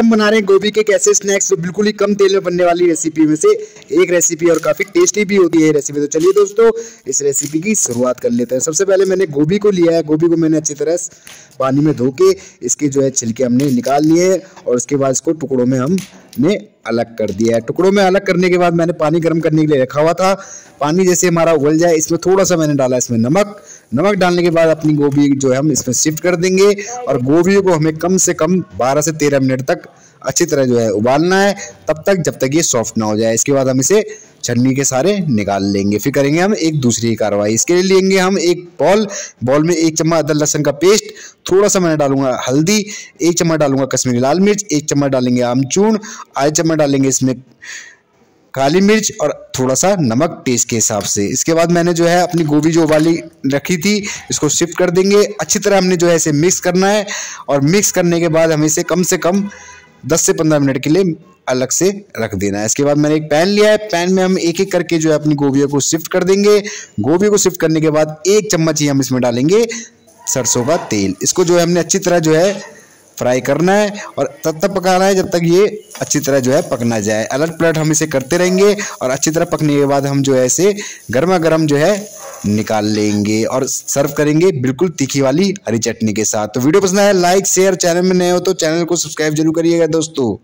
हम बना रहे हैं गोभी के कैसे स्नैक्स तो बिल्कुल ही कम तेल में बनने वाली रेसिपी में से एक रेसिपी और काफ़ी टेस्टी भी होती है रेसिपी तो चलिए दोस्तों, इस रेसिपी की शुरुआत कर लेते हैं। सबसे पहले मैंने गोभी को लिया है। गोभी को मैंने अच्छी तरह पानी में धो के इसके जो है छिलके हमने निकाल लिए हैं और उसके बाद इसको टुकड़ों में हमने अलग कर दिया है। टुकड़ों में अलग करने के बाद मैंने पानी गर्म करने के लिए रखा हुआ था। पानी जैसे हमारा उबल जाए, इसमें थोड़ा सा मैंने डाला इसमें नमक। नमक डालने के बाद अपनी गोभी जो है हम इसमें शिफ्ट कर देंगे और गोभी को हमें कम से कम 12 से 13 मिनट तक अच्छी तरह जो है उबालना है, तब तक जब तक ये सॉफ्ट ना हो जाए। इसके बाद हम इसे छन्नी के सारे निकाल लेंगे। फिर करेंगे हम एक दूसरी कार्रवाई। इसके लिए लेंगे हम एक बॉल। बॉल में एक चम्मच अदरक लहसन का पेस्ट। थोड़ा सा मैंने डालूँगा हल्दी, एक चम्मच डालूँगा कश्मीरी लाल मिर्च, एक चम्मच डालेंगे आमचूर्ण आधे चम्मच डालेंगे इसमें काली मिर्च और थोड़ा सा नमक टेस्ट के हिसाब से। इसके बाद मैंने जो है अपनी गोभी जो उबाली रखी थी, इसको शिफ्ट कर देंगे। अच्छी तरह हमने जो है इसे मिक्स करना है और मिक्स करने के बाद हमें इसे कम से कम 10 से 15 मिनट के लिए अलग से रख देना है। इसके बाद मैंने एक पैन लिया है। पैन में हम एक एक करके जो है अपनी गोभी को शिफ्ट कर देंगे। गोभी को शिफ्ट करने के बाद एक चम्मच ही हम इसमें डालेंगे सरसों का तेल। इसको जो है हमने अच्छी तरह जो है फ्राई करना है और तब तक पकाना है जब तक ये अच्छी तरह जो है पकना जाए। अलट पलट हम इसे करते रहेंगे और अच्छी तरह पकने के बाद हम जो है इसे गर्मा गर्म जो है निकाल लेंगे और सर्व करेंगे बिल्कुल तीखी वाली हरी चटनी के साथ। तो वीडियो पसंद आया लाइक शेयर चैनल में नए हो तो चैनल को सब्सक्राइब ज़रूर करिएगा दोस्तों।